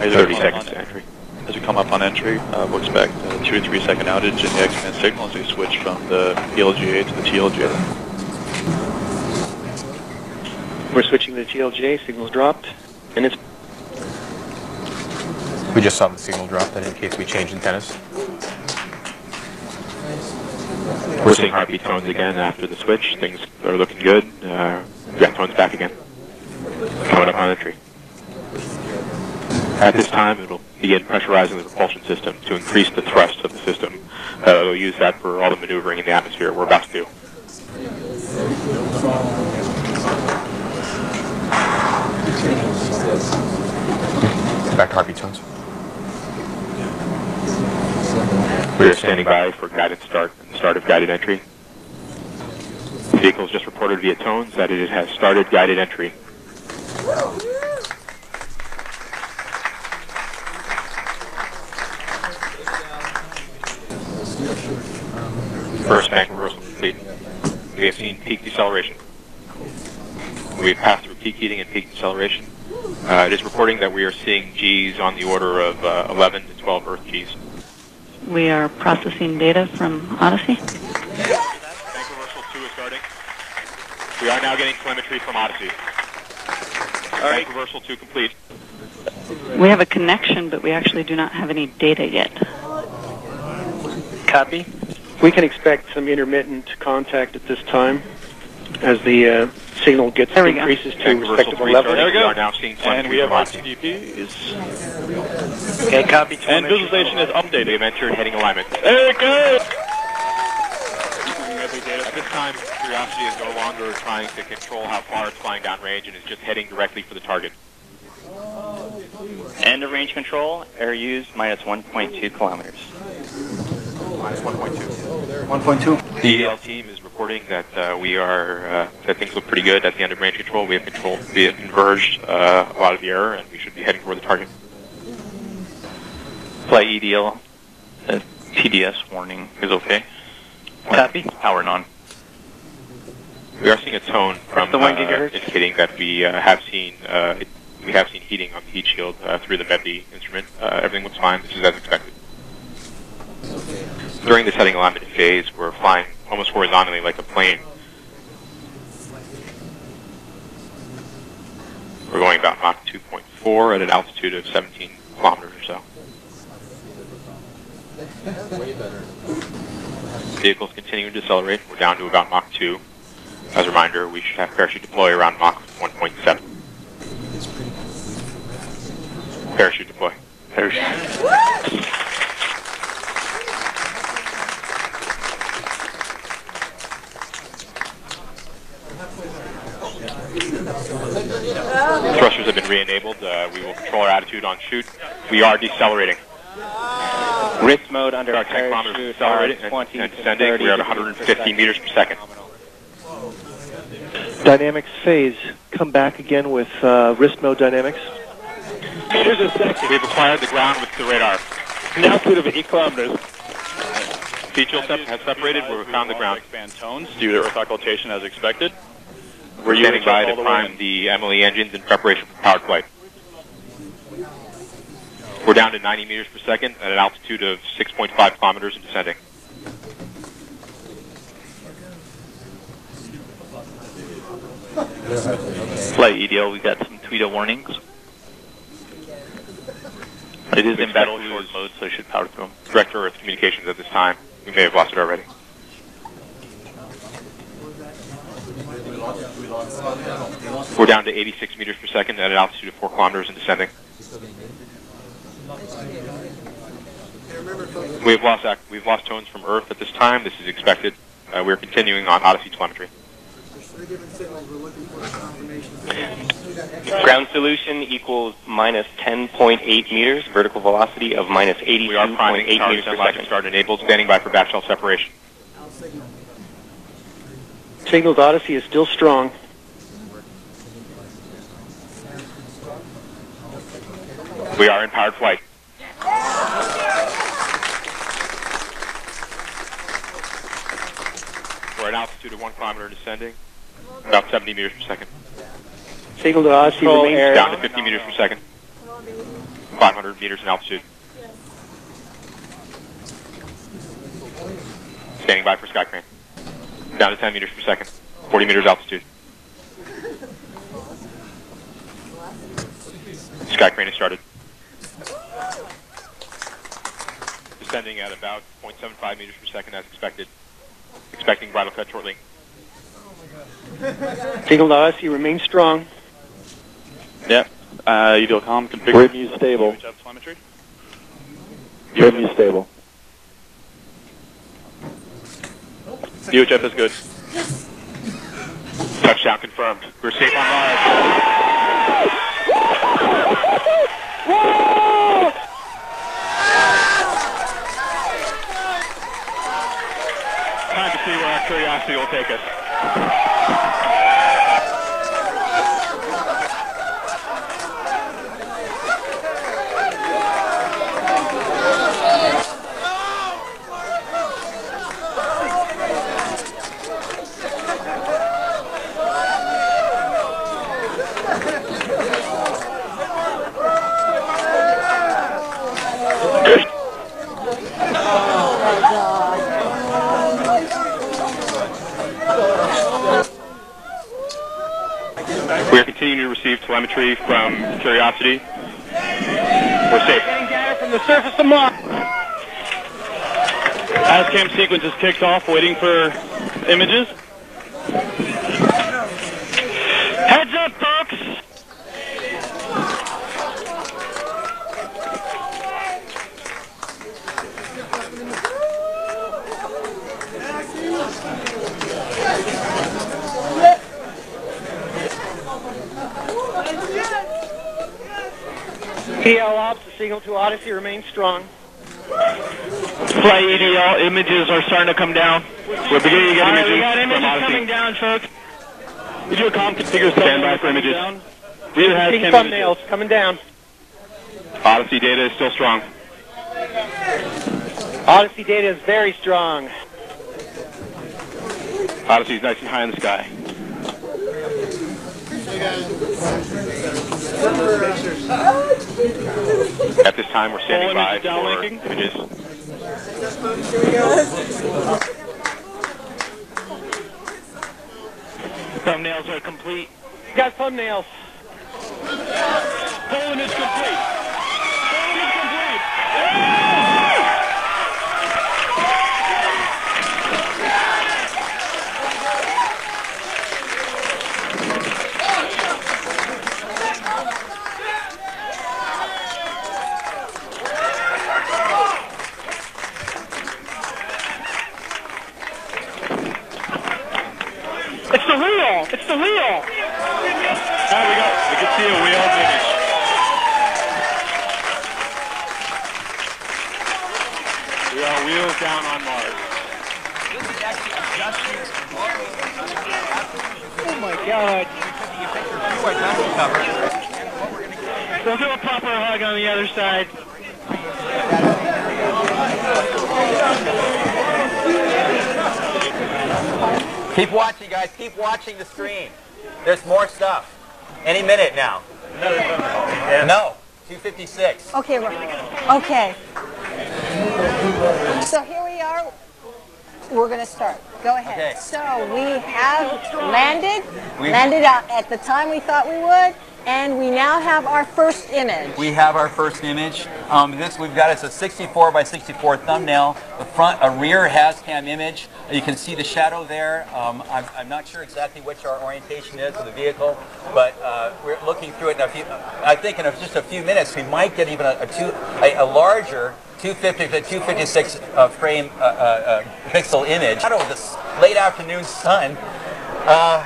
As 30 we come seconds on- to entry. As we come up on entry, uh, we'll expect a two to three second outage in the X-band signal as we switch from the PLGA to the TLGA. We're switching to TLJ. Signals dropped, and it's We just saw the signal drop that in case we change antennas. We're seeing heartbeat tones again after the switch. Things are looking good. Uh, we tones back again. Coming up on entry. At this time, it'll begin pressurizing the propulsion system to increase the thrust of the system. Uh, it'll use that for all the maneuvering in the atmosphere we're about to do. Back to heartbeat tones. We are standing by for guided start and start of guided entry. The vehicle has just reported via tones that it has started guided entry. First bank reversal complete. We have seen peak deceleration. We've passed through peak heating and peak deceleration. Uh, it is reporting that we are seeing G's on the order of uh, 11 to 12 Earth G's. We are processing data from Odyssey. Bank reversal 2 is starting. We are now getting telemetry from Odyssey. Bank reversal 2 complete. We have a connection, but we actually do not have any data yet. Copy. We can expect some intermittent contact at this time as the uh, signal gets There we go. increases to Bank respectable levels. starting. We are now seeing And we have from our Odyssey. TDP is, Okay, copy. and visualization is We updated. have entered heading alignment. There it goes! At this time, Curiosity is no longer trying to control how far it's flying downrange and is just heading directly for the target. End of range control, air used minus 1.2 kilometers. Minus 1.2. 1.2. The EL team is reporting that uh, we are uh, that things look pretty good at the end of range control. We have control, we have converged uh, a lot of the error, and we should be heading toward the target. Flight EDL, uh, TDS warning is okay. Copy. Power on. We are seeing a tone from the one uh, gigahertz? indicating that we uh, have seen uh, it, we have seen heating on the heat shield uh, through the MEDLI instrument. Uh, everything looks fine. This is as expected. During the heading alignment phase, we're flying almost horizontally like a plane. We're going about Mach 2.4 at an altitude of 17 kilometers or so. Vehicle's continuing to decelerate. We're down to about Mach 2. As a reminder, we should have parachute deploy around Mach 1.7. Parachute deploy. Thrusters have been re-enabled. Uh, we will control our attitude on chute. We are decelerating. Wrist mode under Our 10 kilometers parachute, decelerating uh, and, 20 and descending. We are at degrees per meters per second. Dynamics phase. Come back again with uh, wrist mode dynamics. Here's a second. We've acquired the ground with the radar. An altitude of 8 kilometers. Heat shield has separated. We've found the ground. X-band tones due to earth occultation as expected. We're standing by to all the prime the MLE engines in preparation for powered flight. We're down to 90 meters per second at an altitude of 6.5 kilometers and descending. Flight EDL, we got some Tweedo warnings. It is We in battle expect short mode, so I should power through them. Direct to Earth communications at this time. We may have lost it already. We're down to 86 meters per second at an altitude of 4 kilometers and descending. We have lost ac- we've lost tones from Earth at this time. This is expected. Uh, we're continuing on Odyssey telemetry. Ground solution equals minus 10.8 meters, vertical velocity of minus We are priming 82.8 tower meters per descent logic second. start enabled, standing by for backshell separation. Signal to Odyssey is still strong. We are in powered flight. We're at altitude of one kilometer and descending, about 70 meters per second. Signal to Odyssey Control remains air. Down to 50 meters per second. 500 meters in altitude. Standing by for sky crane. Down to 10 meters per second. 40 meters altitude. Sky crane has started. Descending at about 0.75 meters per second as expected. Expecting bridle cut shortly. Signal to us, you remain strong. Yep. Uh, UDLCOM configured. RIMU stable. UHF telemetry. RIMU stable. UHF is good. Touchdown confirmed. We're safe on Mars. Time to see where our curiosity will take us. We are continuing to receive telemetry from Curiosity. We're safe. From the surface of Mars. Hazcam sequence is kicked off, waiting for images. Heads up, folks. PL Ops, the signal to Odyssey remains strong. Flight EDL images are starting to come down. We're beginning to get All right, images, we got images Odyssey. coming down, folks. UDLCOM configure stand by for images. Reader has Seeing cam thumbnails coming down. Odyssey data is still strong. Odyssey data is very strong. Odyssey is nice and high in the sky. At this time, we're standing by for images. Thumbnails are complete. Got thumbnails. Full image complete. Full image complete. It's the wheel. It's the wheel. There we go. We can see a wheeled image. We are wheels down on Mars. My We'll do a proper hug on the other side. Keep watching, guys. Keep watching the screen. There's more stuff. Any minute now. No. 256. Okay, we're, okay. So here we are. We're going to start. Go ahead. Okay. So we have landed, We- landed at the time we thought we would, and we now have our first image. We have our first image. Um, this we've got is a 64 by 64 thumbnail. The front, a rear Hazcam image. You can see the shadow there. Um, I'm, I'm not sure exactly which our orientation is of the vehicle, but uh, we're looking through it in a few. I think in a, just a few minutes we might get even a, a two, a, a larger 250 to 256 uh, frame uh, uh, uh, pixel image. Shadow of this late afternoon sun, uh,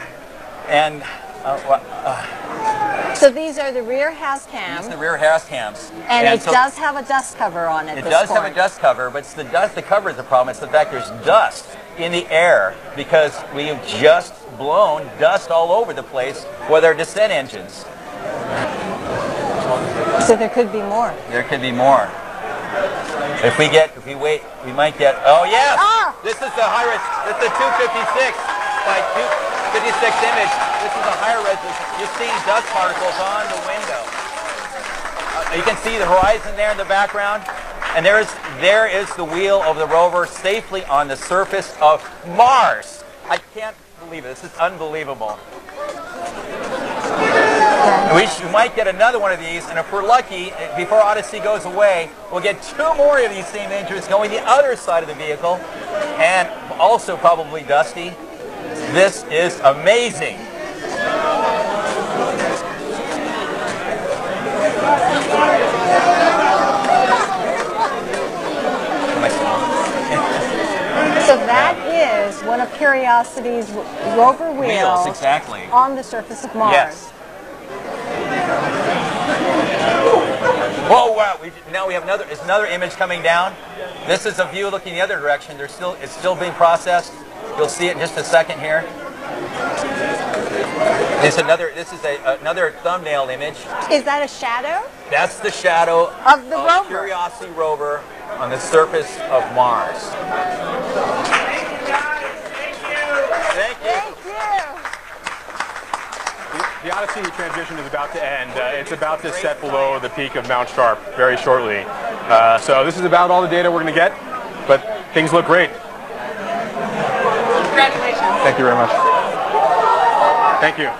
and. Uh, So these are the rear Hazcam, these are the rear Hazcams. and, it so- does have a dust cover on it. It does have a dust cover, but it's the dust, the cover is the problem. It's the fact there's dust in the air because we have just blown dust all over the place with our descent engines. So there could be more. There could be more. If we get, if we wait, we might get, oh yes! Ah! This is the high res, this is the 256 by 256 image. This is a higher resolution. You see dust particles on the window. Uh, you can see the horizon there in the background. And there's, there is the wheel of the rover safely on the surface of Mars. I can't believe it. This is unbelievable. We, might get another one of these, and if we're lucky, eh, before Odyssey goes away, we'll get two more of these same engines going the other side of the vehicle, and also probably Dusty. This is amazing. So that is one of Curiosity's rover wheels, Wheels, exactly. on the surface of Mars. Yes. Whoa! Wow! We, now we have another. Is another image coming down? This is a view looking the other direction. There's still. It's still being processed. You'll see it in just a second here. It's another. This is a, another thumbnail image. Is that a shadow? That's the shadow Of the rover. Curiosity rover on the surface of Mars. Thank you. Thank you. The Odyssey transition is about to end. Uh, it's about to set below the peak of Mount Sharp very shortly. Uh, so this is about all the data we're going to get, but things look great. Congratulations. Thank you very much. Thank you.